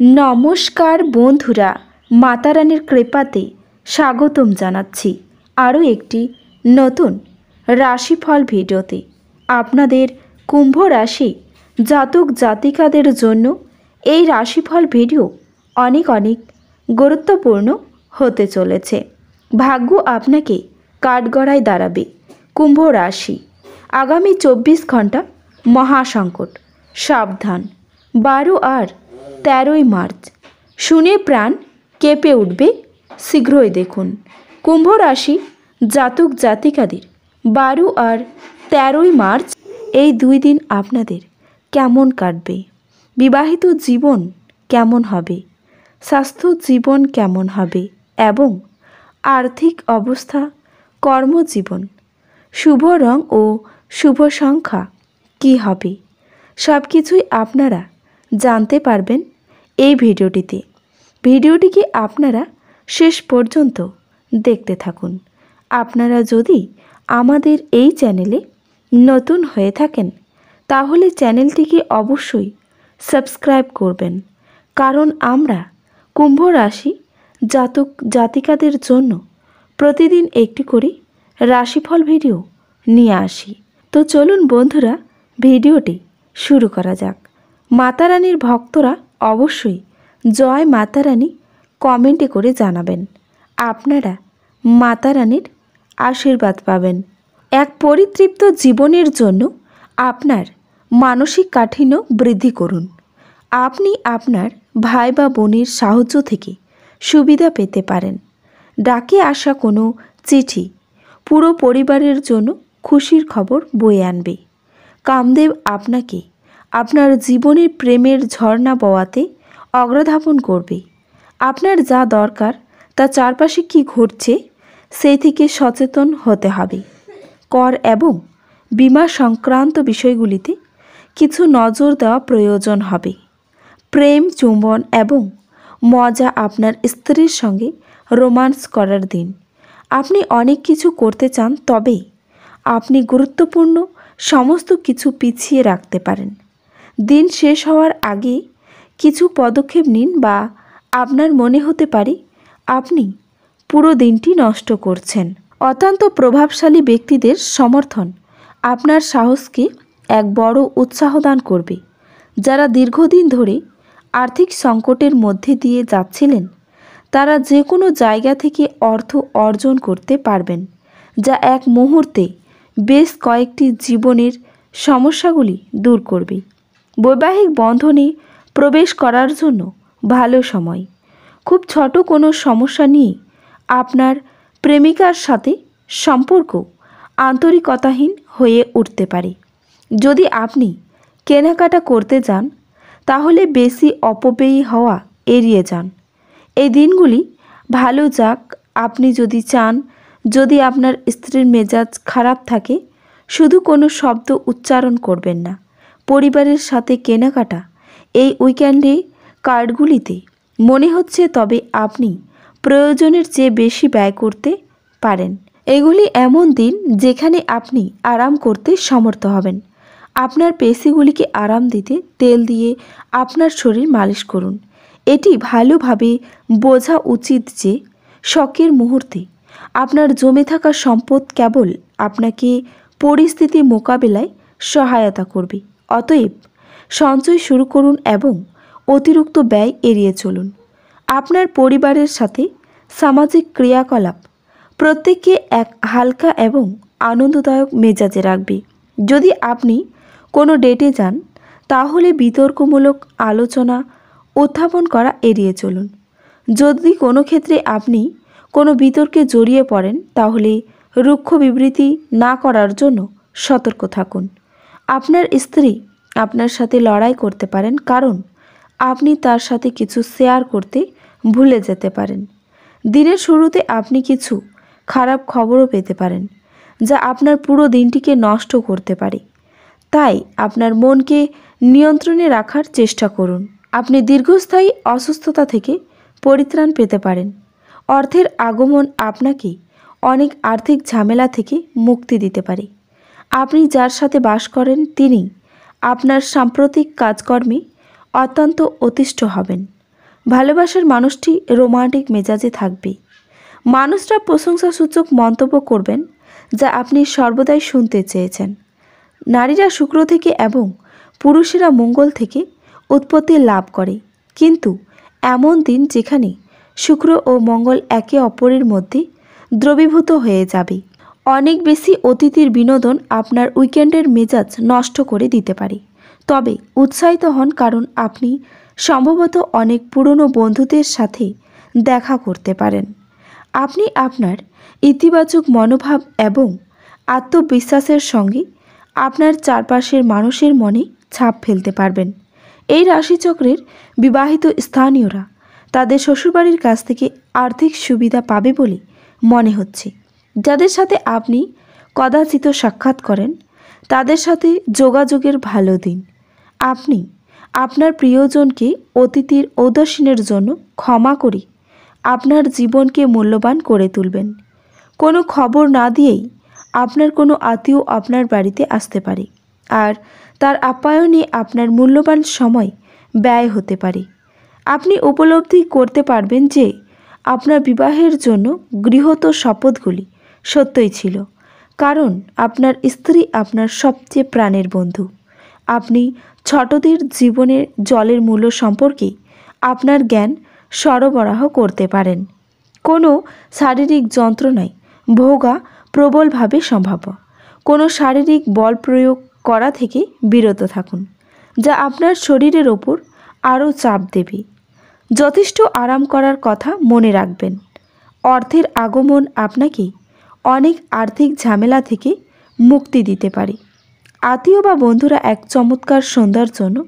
নমস্কার বন্ধুরা, মাতারানীর কৃপাতে স্বাগতম জানাচ্ছি আরও একটি নতুন রাশিফল ভিডিওতে। আপনাদের কুম্ভ রাশি জাতক জাতিকাদের জন্য এই রাশিফল ভিডিও অনেক অনেক গুরুত্বপূর্ণ হতে চলেছে। ভাগ্য আপনাকে কাঠগড়ায় দাঁড়াবে। কুম্ভ রাশি আগামী চব্বিশ ঘণ্টা মহাসংকট, সাবধান। বারো আর তেরোই মার্চ। শুনে প্রাণ কেঁপে উঠবে। শীঘ্রই দেখুন। কুম্ভ রাশি জাতক জাতিকাদের। বারো আর তেরোই মার্চ এই দুই দিন আপনাদের কেমন কাটবে? বিবাহিত জীবন কেমন হবে? স্বাস্থ্য জীবন কেমন হবে? এবং আর্থিক অবস্থা, কর্মজীবন, শুভ রং ও শুভ সংখ্যা কী হবে? সব কিছুই আপনারা জানতে পারবেন এই ভিডিওটিতে। ভিডিওটিকে আপনারা শেষ পর্যন্ত দেখতে থাকুন। আপনারা যদি আমাদের এই চ্যানেলে নতুন হয়ে থাকেন, তাহলে চ্যানেলটিকে অবশ্যই সাবস্ক্রাইব করবেন। কারণ আমরা কুম্ভ রাশি জাতক জাতিকাদের জন্য প্রতিদিন একটি করে রাশিফল ভিডিও নিয়ে আসি। তো চলুন বন্ধুরা, ভিডিওটি শুরু করা যাক। মাতারানীর ভক্তরা অবশ্যই জয় মাতারানী কমেন্টে করে জানাবেন। আপনারা মাতারানীর আশীর্বাদ পাবেন। এক পরিতৃপ্ত জীবনের জন্য আপনার মানসিক কাঠিন্য বৃদ্ধি করুন। আপনি আপনার ভাই বা বোনের সাহায্য থেকে সুবিধা পেতে পারেন। ডাকে আসা কোনো চিঠি পুরো পরিবারের জন্য খুশির খবর বয়ে আনবে। কামদেব আপনাকে আপনার জীবনের প্রেমের ঝর্ণা বওয়াতে অগ্রধাপন করবে। আপনার যা দরকার, তা চারপাশে কি ঘটছে, সেই থেকে সচেতন হতে হবে। কর এবং বিমা সংক্রান্ত বিষয়গুলিতে কিছু নজর দেওয়া প্রয়োজন হবে। প্রেম, চুম্বন এবং মজা আপনার স্ত্রীর সঙ্গে রোমান্স করার দিন। আপনি অনেক কিছু করতে চান, তবে আপনি গুরুত্বপূর্ণ সমস্ত কিছু পিছিয়ে রাখতে পারেন। দিন শেষ হওয়ার আগে কিছু পদক্ষেপ নিন বা আপনার মনে হতে পারে আপনি পুরো দিনটি নষ্ট করছেন। অত্যন্ত প্রভাবশালী ব্যক্তিদের সমর্থন আপনার সাহসকে এক বড় উৎসাহ দান করবে। যারা দীর্ঘদিন ধরে আর্থিক সংকটের মধ্যে দিয়ে যাচ্ছিলেন, তারা যে কোনো জায়গা থেকে অর্থ অর্জন করতে পারবেন, যা এক মুহূর্তে বেশ কয়েকটি জীবনের সমস্যাগুলি দূর করবে। বৈবাহিক বন্ধনে প্রবেশ করার জন্য ভালো সময়। খুব ছোট কোনো সমস্যা নিয়ে আপনার প্রেমিকার সাথে সম্পর্ক আন্তরিকতাহীন হয়ে উঠতে পারে। যদি আপনি কেনাকাটা করতে যান, তাহলে বেশি অপব্যয়ী হওয়া এড়িয়ে যান। এই দিনগুলি ভালো যাক, আপনি যদি চান, যদি আপনার স্ত্রীর মেজাজ খারাপ থাকে, শুধু কোনো শব্দ উচ্চারণ করবেন না। পরিবারের সাথে কেনাকাটা এই উইকেন্ডে কার্ডগুলিতে। মনে হচ্ছে তবে আপনি প্রয়োজনের চেয়ে বেশি ব্যয় করতে পারেন। এগুলি এমন দিন যেখানে আপনি আরাম করতে সমর্থ হবেন। আপনার পেশিগুলিকে আরাম দিতে তেল দিয়ে আপনার শরীর মালিশ করুন। এটি ভালোভাবে বোঝা উচিত যে শখের মুহূর্তে আপনার জমে থাকা সম্পদ কেবল আপনাকে পরিস্থিতি মোকাবেলায় সহায়তা করবে। অতএব সঞ্চয় শুরু করুন এবং অতিরিক্ত ব্যয় এড়িয়ে চলুন। আপনার পরিবারের সাথে সামাজিক ক্রিয়াকলাপ প্রত্যেককে এক হালকা এবং আনন্দদায়ক মেজাজে রাখবে। যদি আপনি কোনো ডেটে যান, তাহলে বিতর্কমূলক আলোচনা, উত্থাপন করা এড়িয়ে চলুন। যদি কোনো ক্ষেত্রে আপনি কোনো বিতর্কে জড়িয়ে পড়েন, তাহলে রুক্ষ বিবৃতি না করার জন্য সতর্ক থাকুন। আপনার স্ত্রী আপনার সাথে লড়াই করতে পারেন, কারণ আপনি তার সাথে কিছু শেয়ার করতে ভুলে যেতে পারেন। দিনের শুরুতে আপনি কিছু খারাপ খবরও পেতে পারেন, যা আপনার পুরো দিনটিকে নষ্ট করতে পারে। তাই আপনার মনকে নিয়ন্ত্রণে রাখার চেষ্টা করুন। আপনি দীর্ঘস্থায়ী অসুস্থতা থেকে পরিত্রাণ পেতে পারেন। অর্থের আগমন আপনাকে অনেক আর্থিক ঝামেলা থেকে মুক্তি দিতে পারে। আপনি যার সাথে বাস করেন তিনি আপনার সাম্প্রতিক কাজকর্মে অত্যন্ত অতিষ্ঠ হবেন। ভালোবাসার মানুষটি রোমান্টিক মেজাজে থাকবে। মানুষরা প্রশংসাসূচক মন্তব্য করবেন যা আপনি সর্বদাই শুনতে চেয়েছেন। নারীরা শুক্র থেকে এবং পুরুষেরা মঙ্গল থেকে উৎপত্তি লাভ করে। কিন্তু এমন দিন যেখানে শুক্র ও মঙ্গল একে অপরের মধ্যে দ্রবীভূত হয়ে যাবে। অনেক বেশি অতিথির বিনোদন আপনার উইকেন্ডের মেজাজ নষ্ট করে দিতে পারে। তবে উৎসাহিত হন কারণ আপনি সম্ভবত অনেক পুরনো বন্ধুদের সাথে দেখা করতে পারেন। আপনি আপনার ইতিবাচক মনোভাব এবং আত্মবিশ্বাসের সঙ্গে আপনার চারপাশের মানুষের মনে ছাপ ফেলতে পারবেন। এই রাশিচক্রের বিবাহিত স্থানীয়রা তাদের শ্বশুরবাড়ির কাছ থেকে আর্থিক সুবিধা পাবে বলে মনে হচ্ছে। যাদের সাথে আপনি কদাচিত সাক্ষাৎ করেন, তাদের সাথে যোগাযোগের ভালো দিন। আপনি আপনার প্রিয়জনকে অতিথির ঔদাসীনের জন্য ক্ষমা করে আপনার জীবনকে মূল্যবান করে তুলবেন। কোনো খবর না দিয়েই আপনার কোনো আত্মীয় আপনার বাড়িতে আসতে পারে আর তার আপ্যায়নে আপনার মূল্যবান সময় ব্যয় হতে পারে। আপনি উপলব্ধি করতে পারবেন যে আপনার বিবাহের জন্য গৃহত শপথগুলি সত্যই ছিল। কারণ আপনার স্ত্রী আপনার সবচেয়ে প্রাণের বন্ধু। আপনি ছোটদের জীবনের জলের মূল্য সম্পর্কে আপনার জ্ঞান সরবরাহ করতে পারেন। কোনো শারীরিক যন্ত্রণায় ভোগা প্রবলভাবে সম্ভাব্য কোনো শারীরিক বল প্রয়োগ করা থেকে বিরত থাকুন, যা আপনার শরীরের ওপর আরও চাপ দেবে। যথেষ্ট আরাম করার কথা মনে রাখবেন। অর্থের আগমন আপনাকে অনেক আর্থিক ঝামেলা থেকে মুক্তি দিতে পারি। আত্মীয় বা বন্ধুরা এক চমৎকার সন্ধ্যার জন্য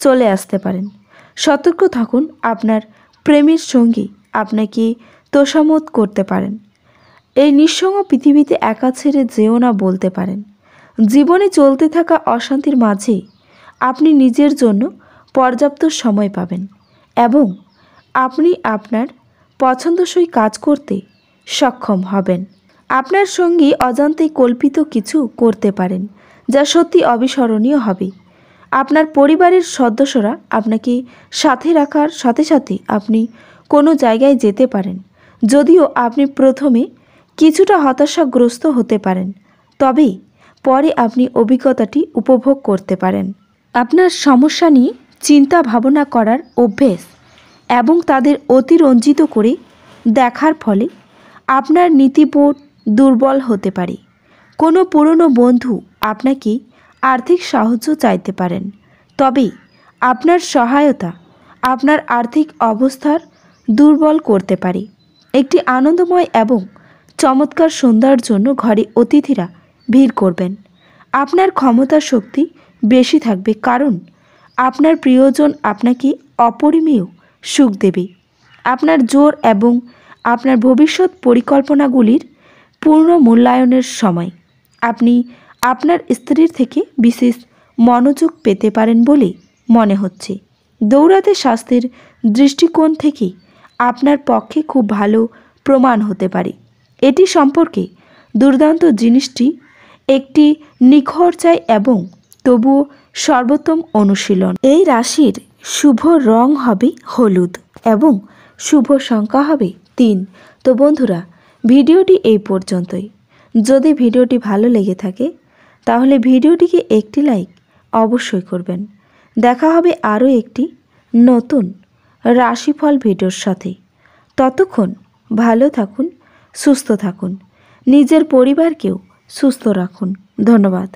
চলে আসতে পারেন। সতর্ক থাকুন, আপনার প্রেমের সঙ্গী আপনাকে তোষামত করতে পারেন। এই নিঃসঙ্গ পৃথিবীতে একা ছেড়ে যেও না বলতে পারেন। জীবনে চলতে থাকা অশান্তির মাঝে আপনি নিজের জন্য পর্যাপ্ত সময় পাবেন এবং আপনি আপনার পছন্দসই কাজ করতে সক্ষম হবেন। আপনার সঙ্গী অজান্তেই কল্পিত কিছু করতে পারেন, যা সত্যি অবিস্মরণীয় হবে। আপনার পরিবারের সদস্যরা আপনাকে সাথে রাখার সাথে সাথে আপনি কোনো জায়গায় যেতে পারেন। যদিও আপনি প্রথমে কিছুটা হতাশাগ্রস্ত হতে পারেন, তবে পরে আপনি অভিজ্ঞতাটি উপভোগ করতে পারেন। আপনার সমস্যা নিয়ে চিন্তা ভাবনা করার অভ্যেস এবং তাদের অতিরঞ্জিত করে দেখার ফলে আপনার নীতিবোধ দুর্বল হতে পারে। কোনো পুরনো বন্ধু আপনাকে আর্থিক সাহায্য চাইতে পারেন। তবে আপনার সহায়তা, আপনার আর্থিক অবস্থার দুর্বল করতে পারে। একটি আনন্দময় এবং চমৎকার সন্ধ্যার জন্য ঘরে অতিথিরা ভিড় করবেন। আপনার ক্ষমতা শক্তি বেশি থাকবে কারণ আপনার প্রিয়জন আপনাকে অপরিমেয় সুখ দেবে। আপনার জোর এবং আপনার ভবিষ্যৎ পরিকল্পনাগুলির পূর্ণ মূল্যায়নের সময়। আপনি আপনার স্ত্রীর থেকে বিশেষ মনোযোগ পেতে পারেন বলে মনে হচ্ছে। দৌড়াতে স্বাস্থ্যের দৃষ্টিকোণ থেকে আপনার পক্ষে খুব ভালো প্রমাণ হতে পারে। এটি সম্পর্কে দুর্দান্ত জিনিসটি একটি নিখরচায় এবং তবুও সর্বোত্তম অনুশীলন। এই রাশির শুভ রং হবে হলুদ এবং শুভ সংখ্যা হবে তিন। তো বন্ধুরা ভিডিওটি এই পর্যন্তই। যদি ভিডিওটি ভালো লেগে থাকে, তাহলে ভিডিওটিকে একটি লাইক অবশ্যই করবেন। দেখা হবে আরও একটি নতুন রাশিফল ভিডিওর সাথে। ততক্ষণ ভালো থাকুন, সুস্থ থাকুন। নিজের পরিবারকেও সুস্থ রাখুন। ধন্যবাদ।